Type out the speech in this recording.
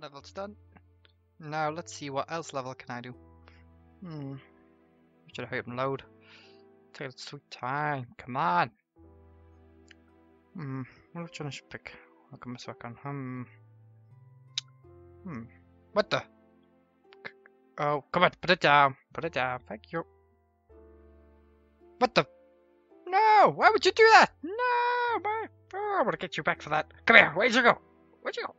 level's done. Now let's see what else level can I do. Hmm. Should I hurry up and load? Take its sweet time. Come on. Hmm. Which one I should pick? I'll come. Hmm. Hmm. What the? Oh, come on. Put it down. Put it down. Thank you. What the? No! Why would you do that? No! My, oh, I want to get you back for that. Come here. Where'd you go? Where'd you go?